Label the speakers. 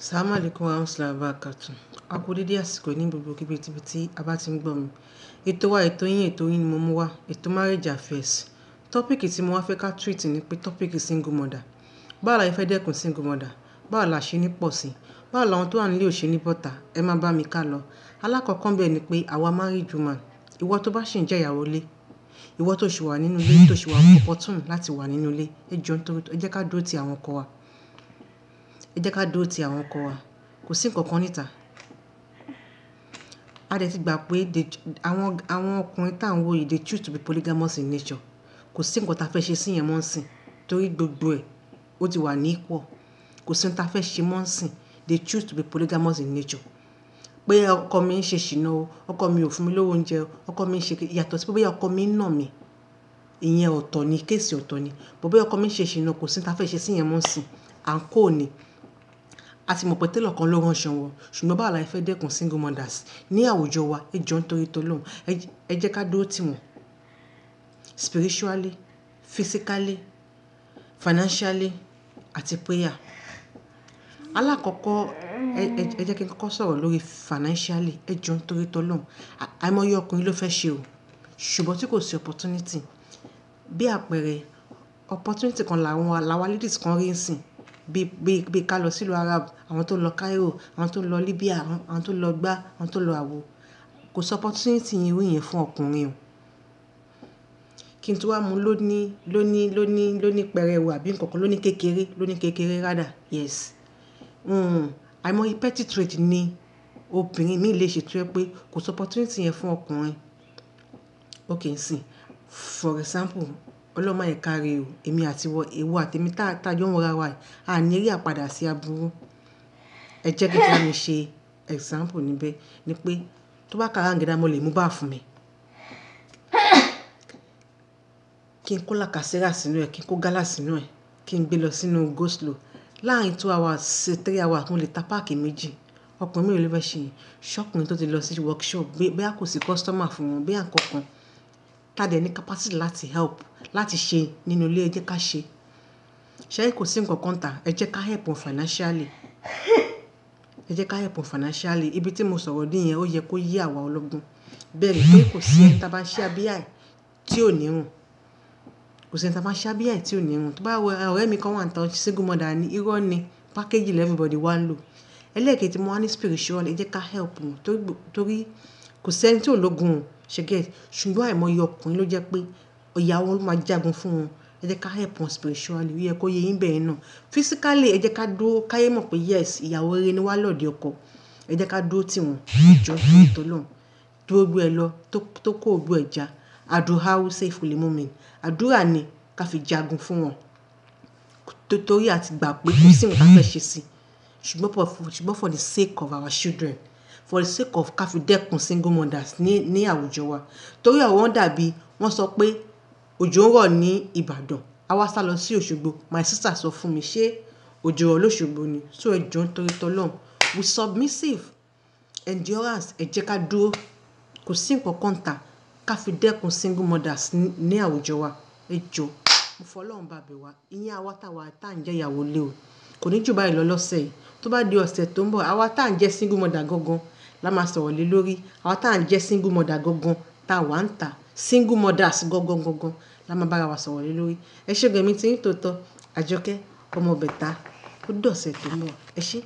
Speaker 1: Assalamu alaikum warahmatullahi wabarakatuh. A kú dédé àsìkò ní gbogbo kíbi tí a bá ti ń gbọ́ mi. Ètò wa, ètò yín, ètò yín ni mo mú wá. Ètò Marriage Affairs. Tọ́píìkì tí mo wá fẹ́ ká treat ni pé tọ́píìkì single mother. Báwo la fẹ́ dẹ́kun single mother? Báwo la ṣe ní pọ̀ sí? Báwo làwọn tó wà nílé ò ní bọ́ta? Ẹ máa bá mi ká lọ. Alákọ̀ọ́kọ́ ńbẹ̀ ni pé àwa married woman, ìwọ tó bá ṣì ń jẹ́ ìyàwó ilé, ìwọ tó ṣì wà nínú ilé, tó ṣì wà opportune. Ẹ jẹ́ ká dúró ti àwọn ọkọ wa. Kò sí ǹkan kan níta. A dẹ̀ ti gbà pé àwọn, ọkùnrin tá ń wò yìí they choose to be polygamous in nature. Kò sí ǹkan ta fẹ́ ṣe sí ìyẹn mọ́ ńsìn torí gbogbo ẹ̀ ó ti wà ní equal. Kò sí ohun ta fẹ́ ṣe mọ́ ńsìn. They choose to be polygamous in nature. Pé ọkọ mi ń ṣe ṣìnà o, ọkọ mi ò fún mi lówó oúnjẹ o, ọkọ mi ń ṣe yàtọ̀ sí pé bóyá ọkọ mi ń nà mí, ìyẹn ọ̀tọ̀ ni, case ọ̀tọ̀ ni. But bóyá ọkọ mi ń ṣe ṣìnà kò sí ohun ta fẹ́ ṣe sí ìyẹn mọ́ ńsìn. Àńkò ni. A ti mọ̀ pé kan ló ránṣọ wọn. Ṣùgbọ́n báwo la fẹ́ dẹ́kun single mothers ní àwùjọ wa? Ẹ jọ n torí t'Ọlọ́run. Ẹ jẹ́ ká dúró tì wọ́n spiritually, physically, financially àti prayer. Alákọ̀ọ́kọ́ ẹ jẹ́ kí n kọ́kọ́ sọ̀rọ̀ lórí financially. Ẹ jọ n torí t'Ọlọ́run. Àìmọye ọkùnrin ló fẹ́ ṣe o. Ṣùgbọ́n tí kò sí opportunity. Bí àpẹẹrẹ opportunity kan làwọn, làwọn ladies kan rí ńsìn. Bí, bí, bí ká lọ sí ìlú Arab, àwọn tó lọ Cairo, àwọn tó lọ Libya, àwọn tó lọ gbá, àwọn tó lọ àwo. Kò sí opportunity irú yẹn fún ọkùnrin o. Kí n tún wá mú ló ní, ló ní, pẹrẹu àbí ǹkan kan kékeré, ló kékeré rather. Yes. Hmm. Àìmọye petty trade ni obìnrin mí lè ṣe tó jẹ́ pé kò sí opportunity yẹn fún ọkùnrin. Okay ńsìn. For example, Ọlọ́run má jẹ́ ká rí o. Èmi àti ìwọ, ìwọ àti èmi tá, tá jọ ń wo wa yìí, a ní rí àpadà sí aburú. Ẹ jẹ́ kí n bá mi ṣe example níbẹ̀. Ni pé tó bá kàràǹgídá mo lè mú báàfù mi. Kí n kó lacasera sínú ẹ̀, kí n kó gálà sínú ẹ̀, kí n gbé lọ sínú go slow. Two hours sí three hours mo lè ta páàkì méjì. Ọkùnrin mélòó ló fẹ́ ṣe ìyẹn? Ṣọ́kùnrin tó ti lọ sí workshop, bóyá kò sí customer fún wọn, bóyá ǹkan kan. Tá dẹ̀ ní capacity láti help, láti ṣe nínú ilé ẹ jẹ́ ká ṣe. Ṣé kò sí ǹkan kan nta? Ẹ ká help financially. Ẹ jẹ́ ká help financially. Ibi tí mo sọ̀rọ̀ dé yẹn ó yẹ kó yé àwa ọlọ́gbọ́n. Bẹ́ẹ̀ ni pé kò sí ẹni tí a bá ń ṣe abiyá ẹ tí ò ní rùn. Kò sí ẹni tí a bá ń ṣe abiyá ẹ tí ò ní rùn. Tó bá wọ ọ̀rẹ́ mi kan wà níta single mother ni, irọ́ ni. Ni everybody wá ń lò. Ẹlẹ́ẹ̀kejì mo wá ní spiritual. Ẹ ká help wọn torí, kò sí ẹni tí ò lógun. Ṣé get? Ṣùgbọ́n àìmọye ọkùnrin ló jẹ́ pé ìyàwó ló máa jagun fún wọn. Ẹ jẹ́ ká help wọn spiritually. Ó yẹ kó yé yín bẹ́ẹ̀ náà. Physically ẹ jẹ́ ká dúró, ká yé mọ̀ pé yes ìyàwó rere ni wá lọ́ọ̀dẹ ọkọ. Ẹ jẹ́ ká dúró tì wọ́n. Jọ torí t'Ọlọ́run. Tó gbogbo ẹ lọ, tó, kó gbogbo ẹ jà. Adu'a sayful mu'min. Àdúrà ni ká fi jagun fún wọn. Torí a ti gbà pé kò sí ǹkan ta fẹ́ ṣe sí. Ṣùgbọ́n for, the sake of our children, for the sake of ká fi dẹ́kun single mothers ní àwùjọ wa. Torí ọ̀rọ̀ wọn dàbí wọ́n sọ pé òjò ń rọ̀ ní Ìbàdàn, a wá sálọ sí Òṣogbo. My sister sọ fún mi ṣé òjò rọ̀ lóṣogbo ni. So ẹ jọ n torí t'Ọlọ́run. We submissive. Endurance. Ẹ jẹ́ ká dúró. Kò sí ǹkan kan nta ká fi dẹ́kun single mothers ní, àwùjọ wa. Ẹ jọ. Mo fọ Ọlọ́run bá bẹ̀ wá. Ìyẹn àwa táwa tá ń jẹ́ ìyàwó ilé o. Kò ní jù báyìí lọ lọ́sẹ̀ yìí. Tó bá di ọ̀sẹ̀ tó ń bọ̀, àwa tá ń jẹ́ single mother gangan la máa sọ̀rọ̀ lé lórí. Àwa tá ń jẹ́ single mother gangan tá wà ń ta. Single mothers gangan, gangan la máa bá ara wa sọ̀rọ̀ lé lórí. Ẹ ṣé gan èmi tí ń tòótọ́. Àjọkẹ́ ọmọ bẹ̀ta. Ó dọ̀sẹ̀ tó ń bọ̀. Ẹ ṣé.